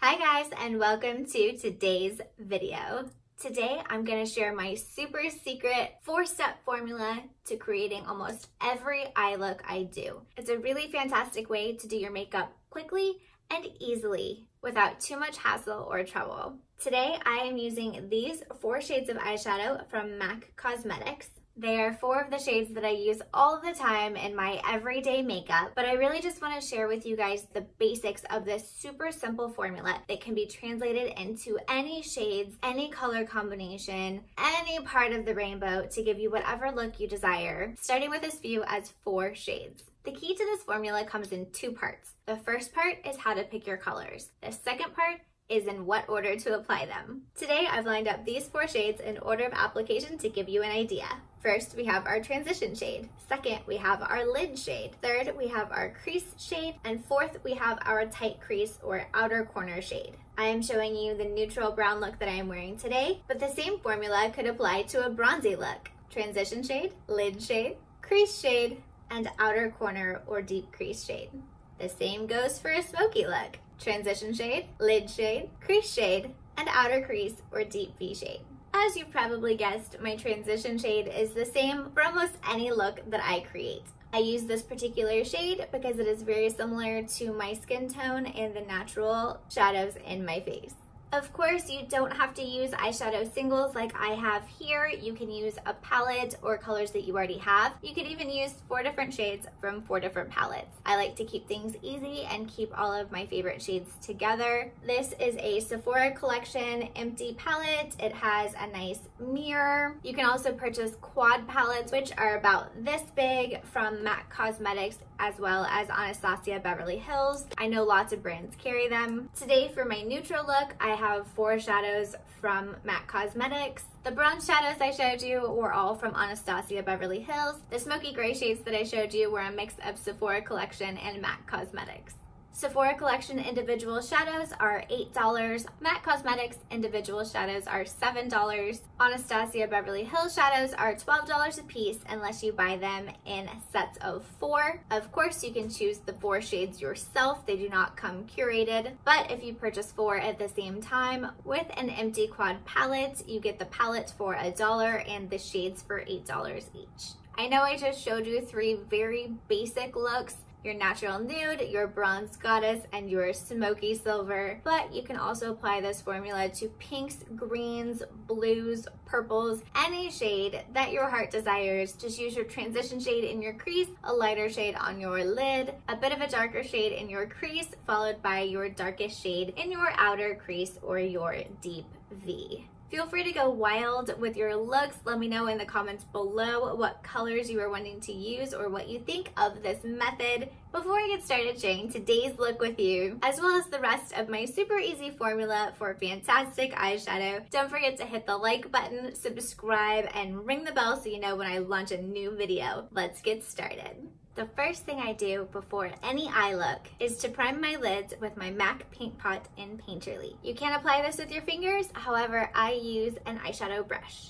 Hi guys and welcome to today's video. Today I'm going to share my super secret four-step formula to creating almost every eye look I do. It's a really fantastic way to do your makeup quickly and easily without too much hassle or trouble. Today I am using these four shades of eyeshadow from MAC Cosmetics. They are four of the shades that I use all the time in my everyday makeup, but I really just want to share with you guys the basics of this super simple formula that can be translated into any shades, any color combination, any part of the rainbow to give you whatever look you desire, starting with this view as four shades. The key to this formula comes in two parts. The first part is how to pick your colors. The second part is in what order to apply them. Today, I've lined up these four shades in order of application to give you an idea. First, we have our transition shade. Second, we have our lid shade. Third, we have our crease shade. And fourth, we have our tight crease or outer corner shade. I am showing you the neutral brown look that I am wearing today, but the same formula could apply to a bronzy look. Transition shade, lid shade, crease shade, and outer corner or deep crease shade. The same goes for a smoky look. Transition shade, lid shade, crease shade, and outer crease or deep V shade. As you've probably guessed, my transition shade is the same for almost any look that I create. I use this particular shade because it is very similar to my skin tone and the natural shadows in my face. Of course, you don't have to use eyeshadow singles like I have here. You can use a palette or colors that you already have. You could even use four different shades from four different palettes. I like to keep things easy and keep all of my favorite shades together. This is a Sephora Collection empty palette. It has a nice mirror. You can also purchase quad palettes, which are about this big from MAC Cosmetics as well as Anastasia Beverly Hills. I know lots of brands carry them. Today for my neutral look, I have four shadows from MAC Cosmetics. The bronze shadows I showed you were all from Anastasia Beverly Hills. The smoky gray shades that I showed you were a mix of Sephora Collection and MAC Cosmetics. Sephora Collection individual shadows are $8. MAC Cosmetics individual shadows are $7. Anastasia Beverly Hills shadows are $12 a piece unless you buy them in sets of four. Of course, you can choose the four shades yourself. They do not come curated, but if you purchase four at the same time with an empty quad palette, you get the palette for a dollar and the shades for $8 each. I know I just showed you three very basic looks, your natural nude, your bronze goddess, and your smoky silver. But you can also apply this formula to pinks, greens, blues, purples, any shade that your heart desires. Just use your transition shade in your crease, a lighter shade on your lid, a bit of a darker shade in your crease, followed by your darkest shade in your outer crease or your deep V. Feel free to go wild with your looks. Let me know in the comments below what colors you are wanting to use or what you think of this method. Before I get started sharing today's look with you, as well as the rest of my super easy formula for fantastic eyeshadow, don't forget to hit the like button, subscribe, and ring the bell so you know when I launch a new video. Let's get started. The first thing I do before any eye look is to prime my lids with my MAC Paint Pot in Painterly. You can apply this with your fingers, however, I use an eyeshadow brush.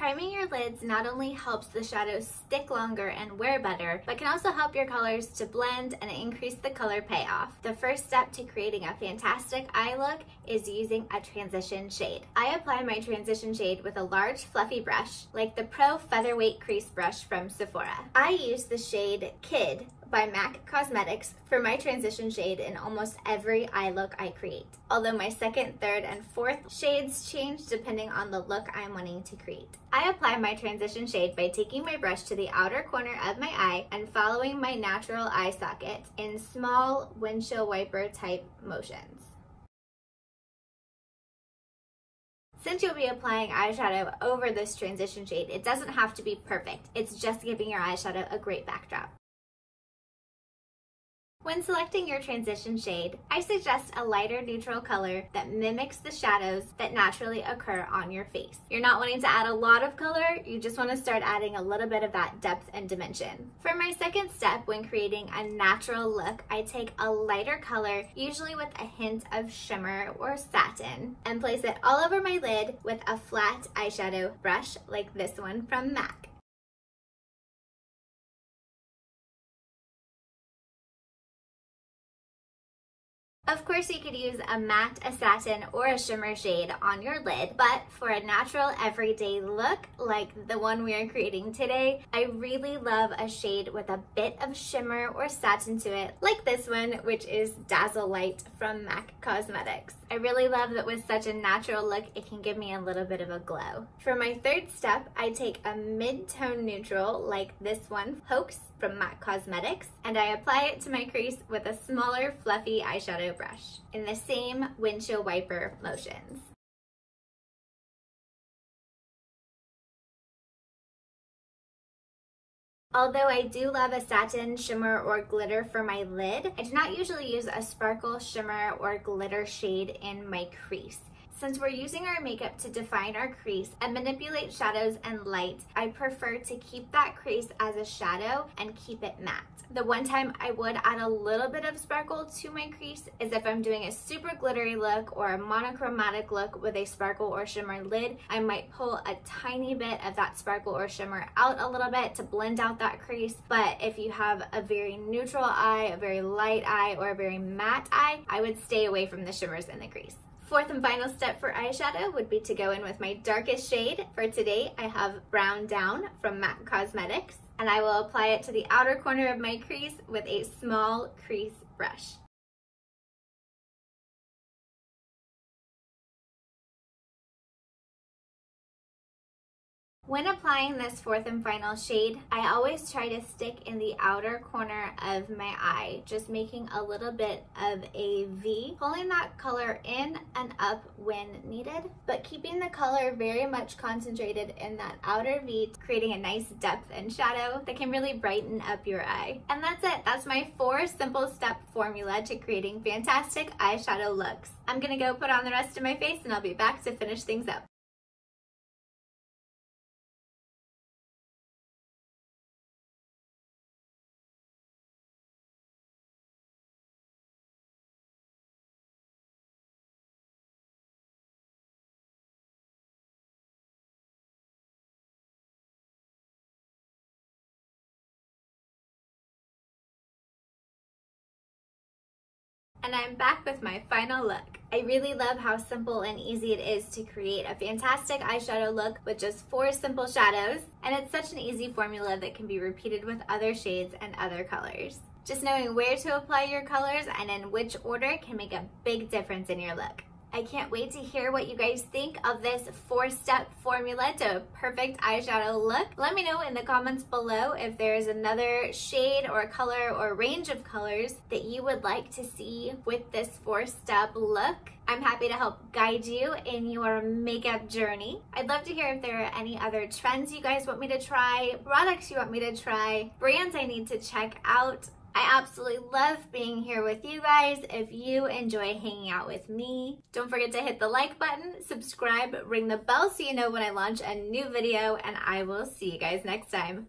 Priming your lids not only helps the shadows stick longer and wear better, but can also help your colors to blend and increase the color payoff. The first step to creating a fantastic eye look is using a transition shade. I apply my transition shade with a large fluffy brush, like the Pro Featherweight Crease Brush from Sephora. I use the shade Kid by MAC Cosmetics for my transition shade in almost every eye look I create. Although my second, third, and fourth shades change depending on the look I'm wanting to create. I apply my transition shade by taking my brush to the outer corner of my eye and following my natural eye socket in small windshield wiper type motions. Since you'll be applying eyeshadow over this transition shade, it doesn't have to be perfect. It's just giving your eyeshadow a great backdrop. When selecting your transition shade, I suggest a lighter neutral color that mimics the shadows that naturally occur on your face. You're not wanting to add a lot of color, you just want to start adding a little bit of that depth and dimension. For my second step when creating a natural look, I take a lighter color, usually with a hint of shimmer or satin, and place it all over my lid with a flat eyeshadow brush like this one from MAC. Of course, you could use a matte, a satin, or a shimmer shade on your lid, but for a natural everyday look like the one we are creating today, I really love a shade with a bit of shimmer or satin to it, like this one, which is Dazzle Light from MAC Cosmetics. I really love that with such a natural look, it can give me a little bit of a glow. For my third step, I take a mid-tone neutral like this one, Haux from MAC Cosmetics, and I apply it to my crease with a smaller fluffy eyeshadow brush in the same windshield wiper motions. Although I do love a satin shimmer or glitter for my lid, I do not usually use a sparkle shimmer or glitter shade in my crease. Since we're using our makeup to define our crease and manipulate shadows and light, I prefer to keep that crease as a shadow and keep it matte. The one time I would add a little bit of sparkle to my crease is if I'm doing a super glittery look or a monochromatic look with a sparkle or shimmer lid, I might pull a tiny bit of that sparkle or shimmer out a little bit to blend out that crease. But if you have a very neutral eye, a very light eye, or a very matte eye, I would stay away from the shimmers in the crease. Fourth and final step for eyeshadow would be to go in with my darkest shade. For today, I have Brown Down from MAC Cosmetics, and I will apply it to the outer corner of my crease with a small crease brush. When applying this fourth and final shade, I always try to stick in the outer corner of my eye, just making a little bit of a V, pulling that color in and up when needed, but keeping the color very much concentrated in that outer V, creating a nice depth and shadow that can really brighten up your eye. And that's it. That's my four simple step formula to creating fantastic eyeshadow looks. I'm gonna go put on the rest of my face and I'll be back to finish things up. And I'm back with my final look. I really love how simple and easy it is to create a fantastic eyeshadow look with just four simple shadows, and it's such an easy formula that can be repeated with other shades and other colors. Just knowing where to apply your colors and in which order can make a big difference in your look. I can't wait to hear what you guys think of this four-step formula to a perfect eyeshadow look. Let me know in the comments below if there's another shade or color or range of colors that you would like to see with this four-step look. I'm happy to help guide you in your makeup journey. I'd love to hear if there are any other trends you guys want me to try, products you want me to try, brands I need to check out. I absolutely love being here with you guys. If you enjoy hanging out with me, don't forget to hit the like button, subscribe, ring the bell so you know when I launch a new video, and I will see you guys next time.